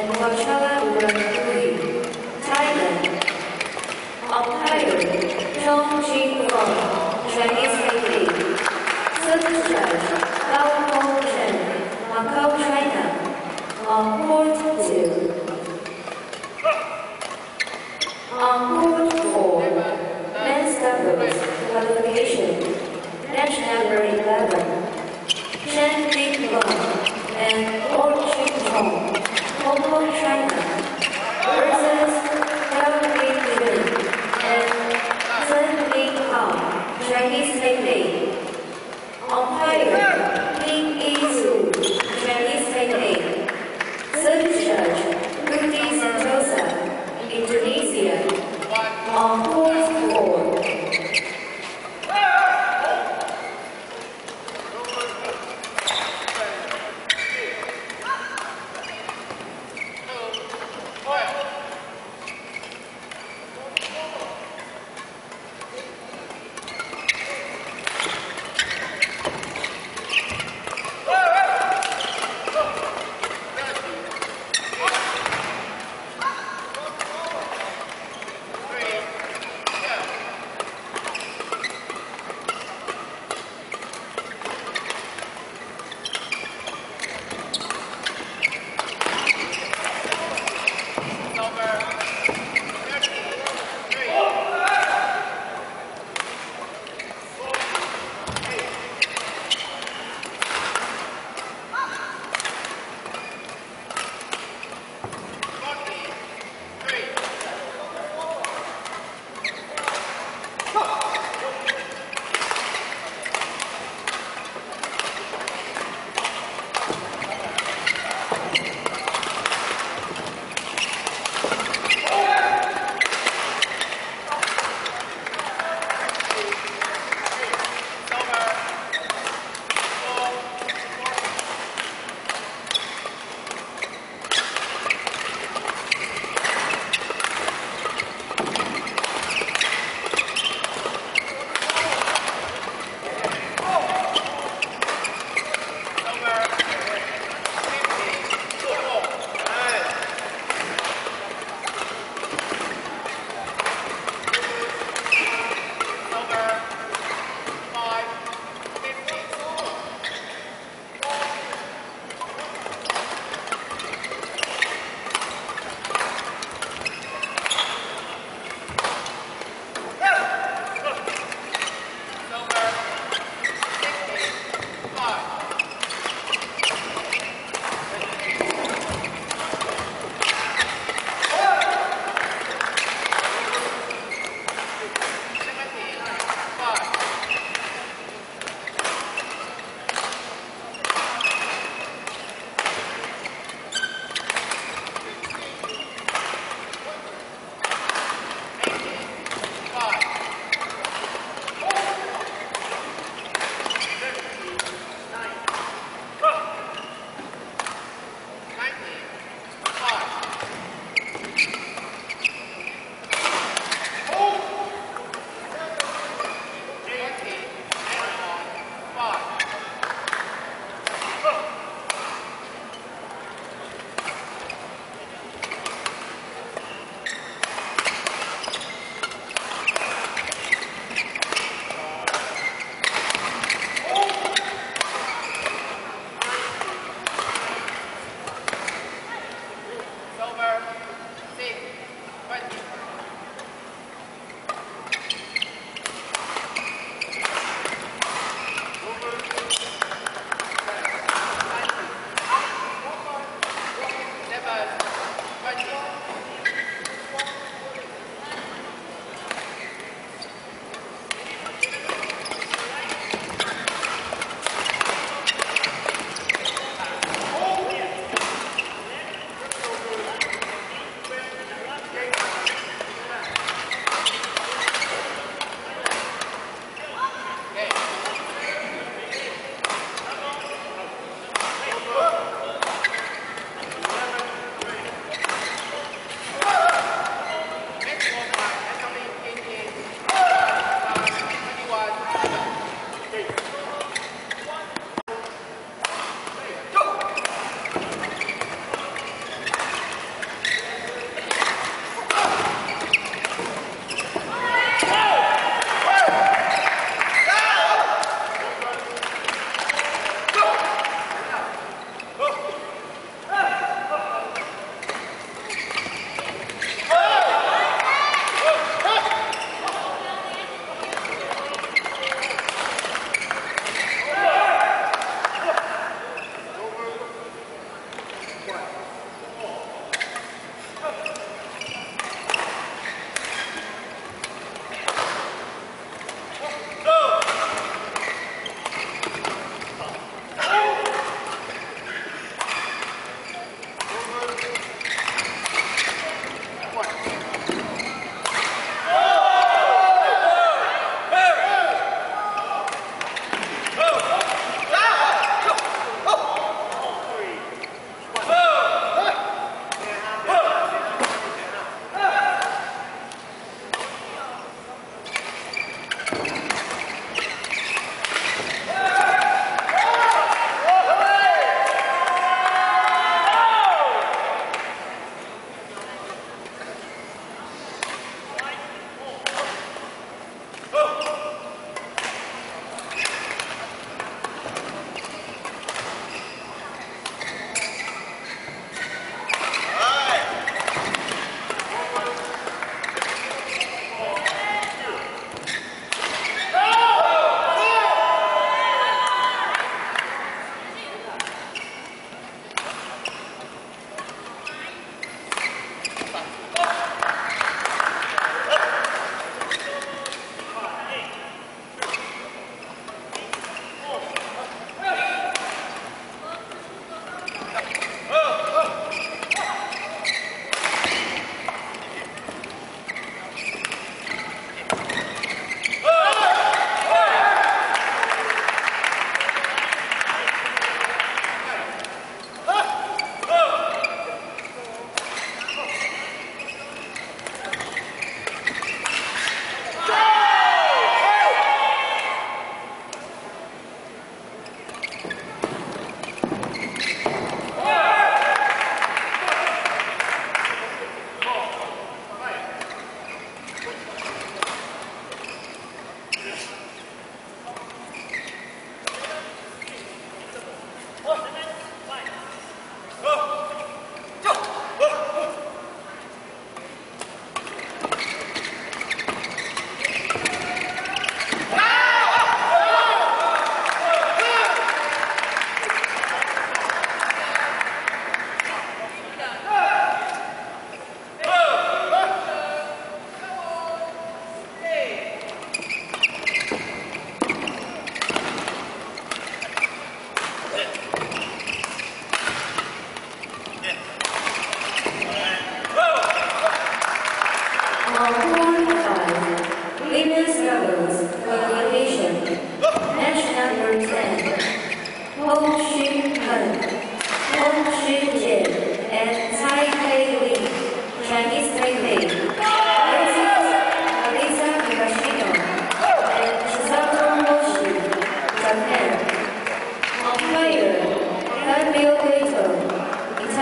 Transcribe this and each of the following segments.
and Wachara Murphy, Thailand. Chong Chinese Taipei. Macau, China. On two. On four, men's doubles, qualification, match number 11.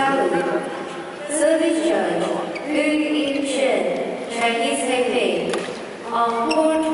Galilee. Service Church, Yu Yin Shen, Chinese Taipei, on board.